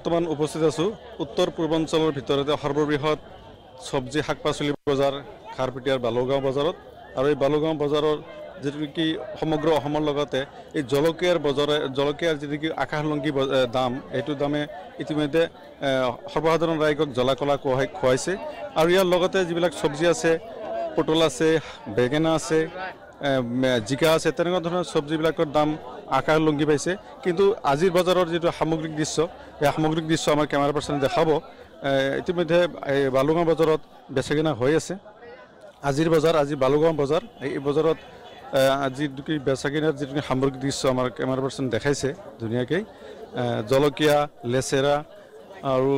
বৰ্তমান উপস্থিত আছোঁ। উত্তৰ পূৰ্বাঞ্চলৰ ভিতৰতে সৰ্ববৃহৎ চব্জি শাক পাচলি বজাৰ খাৰপিটিয়াৰ বালুগাঁও বজাৰত। আৰু এই বালুগাঁও বজাৰৰ যিটো নেকি সমগ্ৰ অসমৰ লগতে এই জলকীয়াৰ বজাৰে জলকীয়াৰ যিটো নেকি এ, দাম এইটো দামে ইতিমধ্যে সৰ্বসাধাৰণ ৰাইজক জ্বলা কলা খুৱাই খুৱাইছে। আৰু ইয়াৰ লগতে যিবিলাক চব্জি আছে পটল আছে বেঙেনা আছে জিকা আছে তেনেকুৱা ধৰণৰ চব্জিবিলাকৰ দাম আকাশ লংঘি পাইছে। কিন্তু আজিৰ বজাৰৰ যিটো সামগ্ৰিক দৃশ্য সেই সামগ্ৰিক দৃশ্য আমাৰ কেমেৰা পাৰ্চনে দেখাব। ইতিমধ্যে এই বালুগাঁও বজাৰত বেচাকিনা হৈ আছে। আজিৰ বজাৰ আজি বালুগাঁও বজাৰ এই বজাৰত আজি কি বেচাকিনাৰ যিটো সামগ্ৰিক দৃশ্য আমাৰ কেমেৰা পাৰ্চন দেখাইছে ধুনীয়াকৈ জলকীয়া লেচেৰা আৰু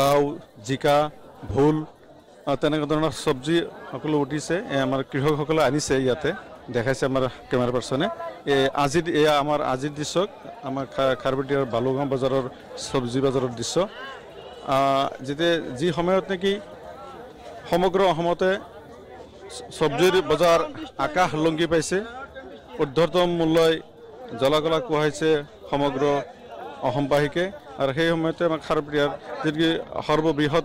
লাও জিকা ভোল তেনেকুৱা ধৰণৰ চব্জি সকলো উঠিছে। আমাৰ কৃষকসকলে আনিছে ইয়াতে। দেখাইছে আমাৰ কেমেৰা পাৰ্চনে এই আজিৰ এয়া আমাৰ আজিৰ দৃশ্য আমাৰ খা- খাৰবেটিয়াৰ বালুগাঁও বজাৰৰ চব্জি বজাৰৰ দৃশ্য। যেতিয়া যি সময়ত নেকি সমগ্ৰ অসমতে চব্জিৰ বজাৰ আকাশ লংঘি পাইছে ঊৰ্ধতম মূল্যই জ্বলাকলা কোৱাইছে সমগ্ৰ অসমবাসীকে আৰু সেই সময়তে আমাৰ খাৰপ্ৰিয়াৰ যিটো সৰ্ববৃহৎ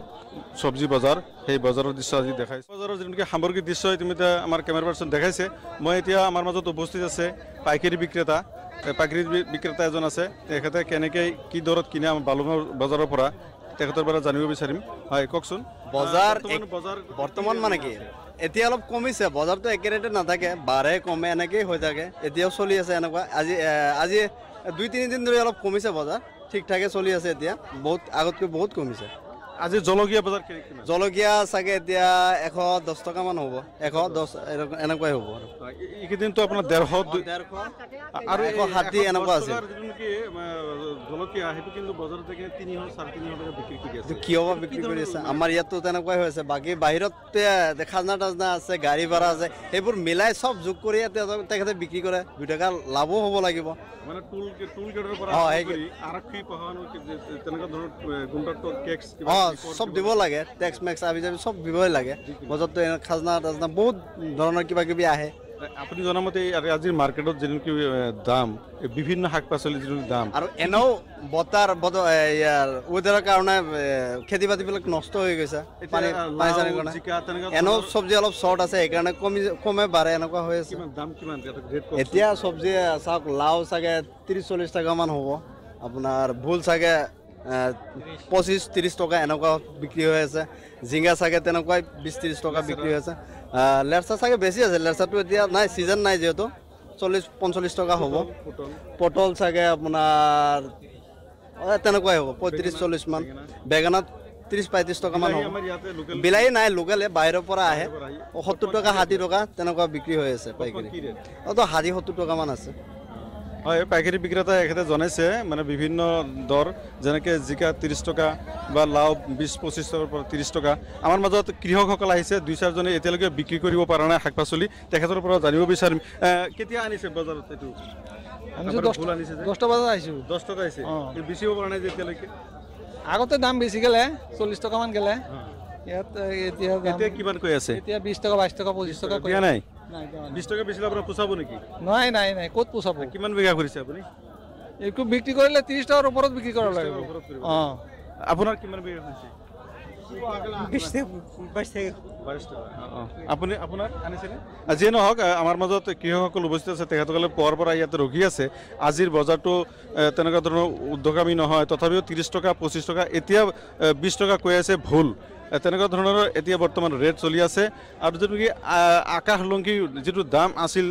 চব্জি বজাৰ সেই বজাৰৰ দৃশ্য আজি দেখাইছে। বজাৰৰ যিটো সামগ্ৰিক দৃশ্য ইতিমধ্যে আমাৰ কেমেৰা পাৰ্চন দেখাইছে। মই এতিয়া আমাৰ মাজত উপস্থিত আছে পাইকাৰী বিক্ৰেতা। পাইকাৰী বিক্ৰেতা এজন আছে। তেখেতে কেনেকৈ কি দৰত কিনে আমাৰ বালুগাঁও বজাৰৰ পৰা তেখেতৰ পৰা জানিব বিচাৰিম। হয় কওকচোন। বজাৰ বজাৰ বৰ্তমান মানে কি? এতিয়া অলপ কমিছে বজাৰটো একে ৰেটে নাথাকে বাঢ়ে কমে এনেকেই হৈ থাকে। এতিয়াও চলি আছে এনেকুৱা। আজি আজি দুই তিনিদিন ধৰি অলপ কমিছে বজাৰ। ঠিক ঠাকে চলি আছে এতিয়া। বহুত আগতকৈ বহুত কমিছে। আজি জলকীয়া বজাৰ কেনে- কিমান? জলকীয়া চাগে এতিয়া এশ দহ টকামান হ'ব। এশ দহ এনেকুৱা- এনেকুৱাই হ'ব আৰু। হয়, এই- এইকেইদিনতো আপোনাৰ ডেৰশ দুই- আৰু এশ ষাঠি এনেকুৱা দহ আছিল। টকাৰ যিটো নেকি, আহ, জলকীয়া সেইটো কিন্তু বজাৰত দেখি তিনিশ চাৰে তিনিশ টকা বিক্ৰী কৰি আছে। কিয় বা বিক্ৰী কৰি আছে? আমাৰ ইয়াততো তেনেকুৱাই হৈ আছে। বাকী বাহিৰত খাজনা টাজনা আছে গাড়ী ভাড়া আছে সেইবোৰ মিলাই চব যোগ কৰি তেখেতে- বিক্ৰী কৰে। দুই টকা লাভো হ'ব লাগিব। মানে টুল টুল গেটৰ পৰা আৰক্ষী যে- তেনেকুৱা ধৰণৰ গুণ্ডাত্ব টেক্স অঁ চব দিব লাগে টেক্স মেক্স আবি যাবি চব দিবই লাগে। বজাৰতো এনে খাজনা টাজনা বহুত ধৰণৰ কিবা কিবি আহে। আপুনি জনামতে আজিৰ মাৰ্কেটত যিটো নেকি দাম বিভিন্ন শাক পাচলিৰ যিটো দাম। আৰু এনেও বতাৰ ৱেডাৰৰ কাৰণে খেতি বাতিবিলাক নষ্ট হৈ গৈছে। পানী পানী চানীৰ কাৰণে। এনেও চব্জি অলপ শ্বৰ্ট আছে সেইকাৰণে কমি কমে বাঢ়ে এনেকুৱা হৈ আছে। দাম কিমান। এতিয়া চব্জি চাওক লাও চাগে ত্ৰিছ চল্লিছ টকামান হ'ব। আপোনাৰ ভোল চাগে পঁচিছ ত্ৰিছ টকা এনেকুৱা বিক্ৰী হৈ আছে। জিংগা চাগে তেনেকুৱাই বিছ ত্ৰিছ টকা বিক্ৰী হৈ আছে। লেৰচা চাগে বেছি আছে। লেৰচাটো এতিয়া নাই ছিজন নাই যিহেতু। চল্লিছ পঞ্চল্লিছ টকা হ'ব। পটল চাগে আপোনাৰ তেনেকুৱাই হ'ব। পঁয়ত্ৰিছ চল্লিছ মান। বেঙেনাত ত্ৰিছ পঁয়ত্ৰিছ টকামান হ'ব। বিলাহী নাই লোকেলে বাহিৰৰ পৰা আহে। সত্তৰ টকা ষাঠি টকা তেনেকুৱা বিক্ৰী হৈ আছে পাইকাৰী। ষাঠি সত্তৰ টকামান আছে। হয় পাইকাৰী বিক্ৰেতাই এখেতে জনাইছে মানে বিভিন্ন দৰ যেনেকৈ জিকা ত্ৰিছ টকা বা লাও বিছ পঁচিছ টকাৰ পৰা ত্ৰিছ টকা। আমাৰ মাজত কৃষকসকল আহিছে দুই চাৰিজনে এতিয়ালৈকে বিক্ৰী কৰিব পৰা নাই শাক পাচলি। তেখেতৰ পৰা জানিব বিচাৰিম। এ, কেতিয়া আনিছে বজাৰত এইটো? আনিছে যে? দহটা বজাত আহিছোঁ। দহ টকা আহিছে। কিন্তু বেচিব পৰা নাই যে এতিয়ালৈকে? আগতে দাম বেছি গেলে চল্লিছ টকামান গেলে। ইয়াত এতিয়া কিমান কৈ আছে? এতিয়া বিছ টকা বাইছ টকা পঁচিছ টকা দিয়া নাই? বিছ টকা বেচিলে আপোনাৰ পোচাব নেকি? নাই নাই নাই ক'ত পোচাব? কিমান বিঘা কৰিছে আপুনি? এইটো বিক্ৰী কৰিলে ত্ৰিছ টকাৰ ওপৰত বিক্ৰী কৰিব লাগিব। অঁ। আপোনাৰ কিমান বিঘা। আপুনি আপোনাৰ আনিছেনে? যিয়ে নহওক আমাৰ মাজত কৃষকসকল উপস্থিত আছে তেখেতসকলে পুৱাৰ পৰা ইয়াতে ৰখি আছে। আজিৰ বজাৰটো তেনেকুৱা ধৰণৰ উদ্যোগামী নহয় তথাপিও ত্ৰিছ টকা পঁচিছ টকা এতিয়া বিছ টকা কৈ আছে ভুল। তেনেকুৱা ধৰণৰ এতিয়া বৰ্তমান ৰেট চলি আছে। আৰু যিটো নেকি আ- আকাশলংঘী যিটো দাম আছিল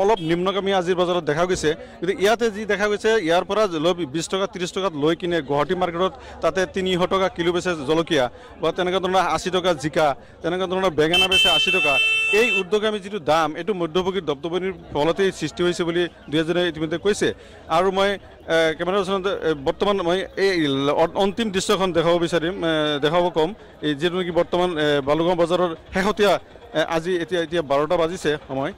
অলপ নিম্নগামী আজিৰ বজাৰত দেখা গৈছে। কিন্তু ইয়াতে যি দেখা গৈছে ইয়াৰ পৰা লৈ বিছ টকা ত্ৰিছ টকাত লৈ কিনে গুৱাহাটী মাৰ্কেটত তাতে তিনিশ টকা কিলো বেচে জলকীয়া বা তেনেকুৱা ধৰণৰ আশী টকা জিকা তেনেকুৱা ধৰণৰ বেঙেনা বেচে আশী টকা। এই উদ্যোগামী যিটো দাম এইটো মধ্যভোগীৰ দপদপনিৰ ফলতেই সৃষ্টি হৈছে বুলি দুই এজনে ইতিমধ্যে কৈছে। আৰু মই এ, কেমেৰা ওচৰত বৰ্তমান মই এই অন্তিম দৃশ্যখন দেখাব বিচাৰিম দেখাব ক'ম। যিটো নেকি বৰ্তমান বালুগাঁও বজাৰৰ শেহতীয়া আজি এতিয়া এতিয়া বাৰটা বাজিছে সময়।